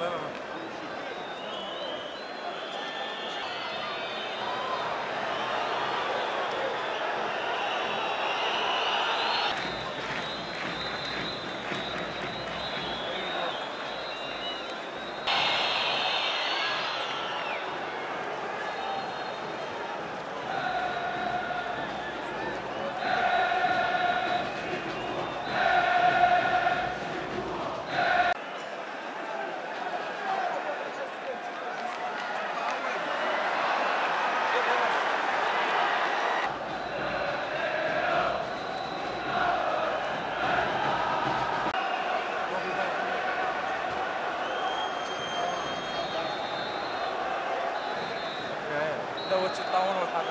Atlanta. لو تشطاون والحرب